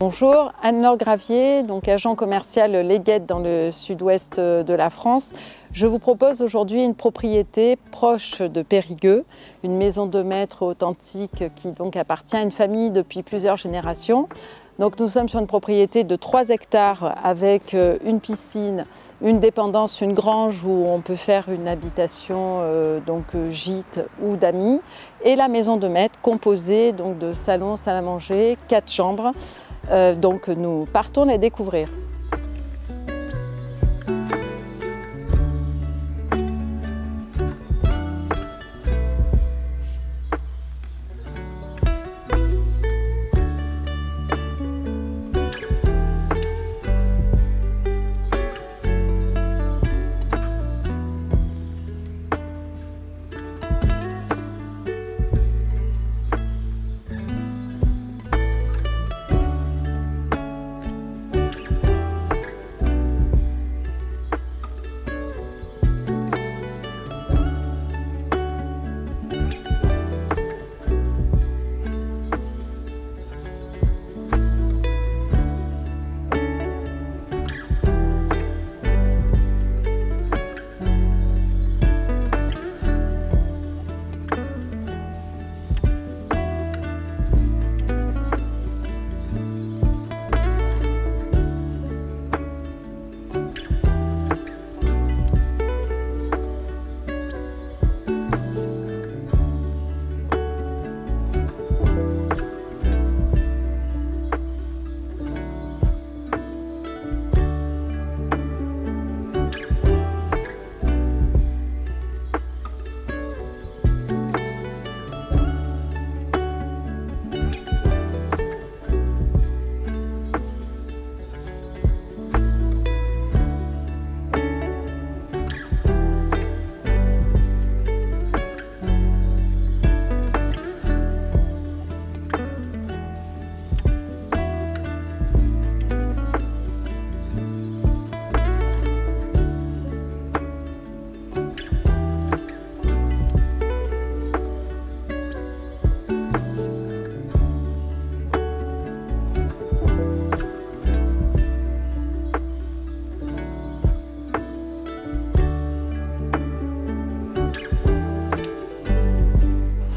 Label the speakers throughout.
Speaker 1: Bonjour, Anne-Laure Gravier, donc agent commercial Leguette dans le sud-ouest de la France. Je vous propose aujourd'hui une propriété proche de Périgueux, une maison de maître authentique qui donc appartient à une famille depuis plusieurs générations. Donc nous sommes sur une propriété de 3 hectares avec euh, une piscine, une dépendance, une grange où on peut faire une habitation euh, donc euh, gîte ou d'amis et la maison de maître composée donc de salon, salle à manger, quatre chambres. Donc nous partons la découvrir.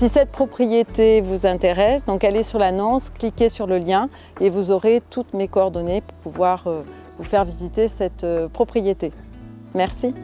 Speaker 1: Si cette propriété vous intéresse, allez sur l'annonce, cliquez sur le lien et vous aurez toutes mes coordonnées pour pouvoir euh, vous faire visiter cette euh, propriété. Merci.